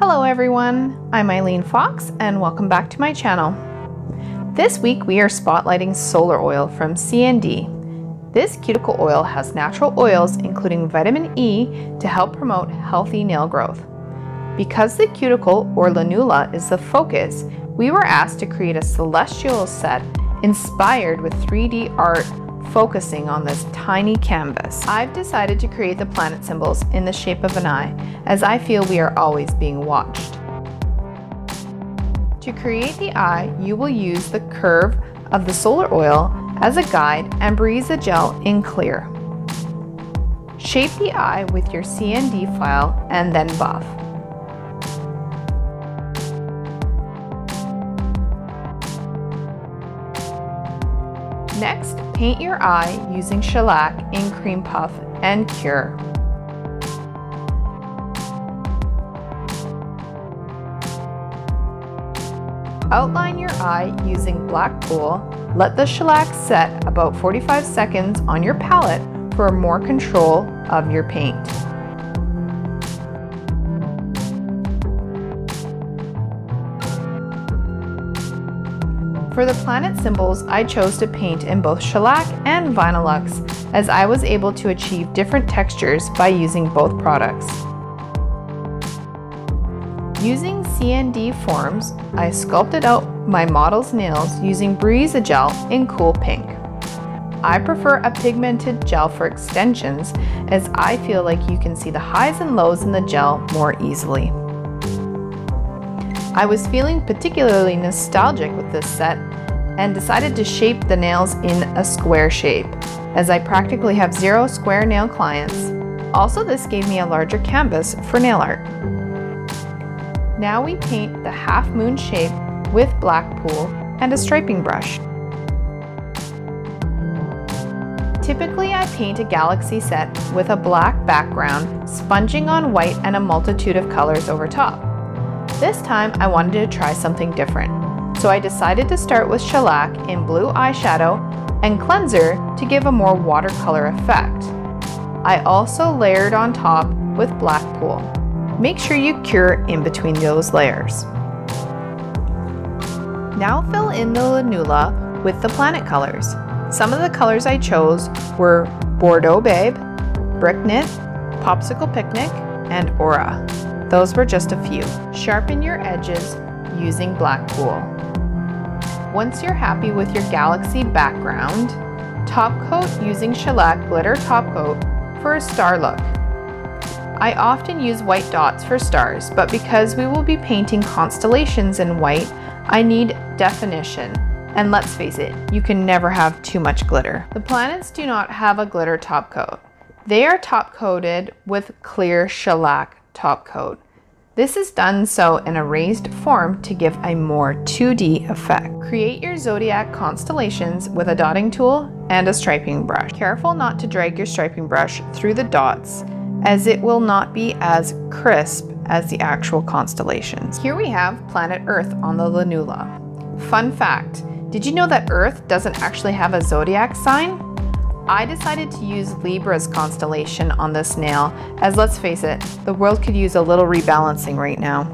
Hello everyone, I'm Eileen Fox and welcome back to my channel. This week we are spotlighting solar oil from CND. This cuticle oil has natural oils including vitamin E to help promote healthy nail growth. Because the cuticle or lunula is the focus, we were asked to create a celestial set inspired with 3D art focusing on this tiny canvas. I've decided to create the planet symbols in the shape of an eye, as I feel we are always being watched. To create the eye, you will use the curve of the solar oil as a guide and Brisa gel in clear. Shape the eye with your CND file and then buff. Next, paint your eye using shellac in Cream Puff and Cure. Outline your eye using Black Pool. Let the shellac set about 45 seconds on your palette for more control of your paint. For the planet symbols, I chose to paint in both shellac and Vinylux as I was able to achieve different textures by using both products. Using CND forms, I sculpted out my model's nails using Brisa gel in cool pink. I prefer a pigmented gel for extensions as I feel like you can see the highs and lows in the gel more easily. I was feeling particularly nostalgic with this set and decided to shape the nails in a square shape, as I practically have zero square nail clients. Also, this gave me a larger canvas for nail art. Now we paint the half moon shape with black pool and a striping brush. Typically, I paint a galaxy set with a black background, sponging on white and a multitude of colors over top. This time I wanted to try something different, so I decided to start with shellac in blue eyeshadow and cleanser to give a more watercolor effect. I also layered on top with black pool. Make sure you cure in between those layers. Now fill in the lunula with the planet colors. Some of the colors I chose were Bordeaux Babe, Brick Knit, Popsicle Picnic, and Aura. Those were just a few. Sharpen your edges using black pool. Once you're happy with your galaxy background, top coat using shellac glitter top coat for a star look. I often use white dots for stars, but because we will be painting constellations in white, I need definition. And let's face it, you can never have too much glitter. The planets do not have a glitter top coat. They are top coated with clear shellac top coat. This is done so in a raised form to give a more 2D effect. Create your zodiac constellations with a dotting tool and a striping brush. Careful not to drag your striping brush through the dots as it will not be as crisp as the actual constellations. Here we have planet Earth on the Lunula. Fun fact, did you know that Earth doesn't actually have a zodiac sign? I decided to use Libra's constellation on this nail, as let's face it, the world could use a little rebalancing right now.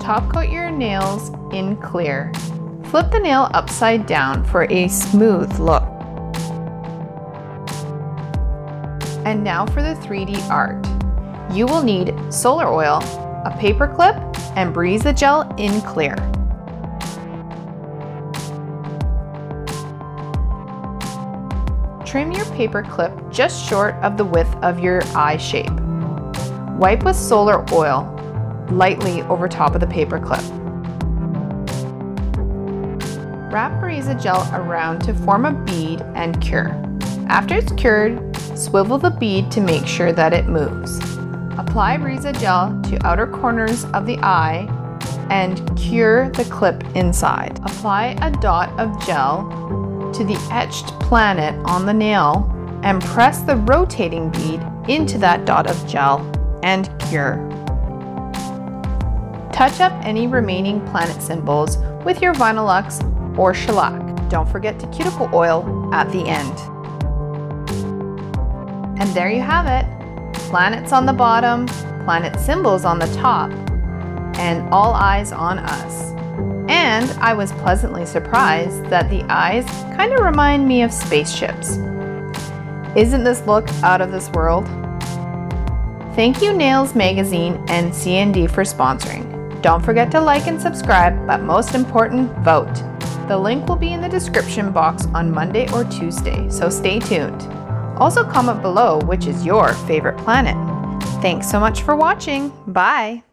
Top coat your nails in clear. Flip the nail upside down for a smooth look. And now for the 3D art. You will need solar oil, a paper clip, and Brisa gel in clear. Trim your paper clip just short of the width of your eye shape. Wipe with solar oil lightly over top of the paper clip. Wrap Brisa gel around to form a bead and cure. After it's cured, swivel the bead to make sure that it moves. Apply Brisa gel to outer corners of the eye and cure the clip inside. Apply a dot of gel to the etched planet on the nail and press the rotating bead into that dot of gel and cure. Touch up any remaining planet symbols with your Vinylux or shellac. don't forget to cuticle oil at the end. And there you have it. Planets on the bottom, planet symbols on the top, and all eyes on us. And I was pleasantly surprised that the eyes kind of remind me of spaceships. Isn't this look out of this world? Thank you Nails Magazine and CND for sponsoring. Don't forget to like and subscribe, but most important, vote. The link will be in the description box on Monday or Tuesday, so stay tuned. Also comment below which is your favorite planet. Thanks so much for watching. Bye!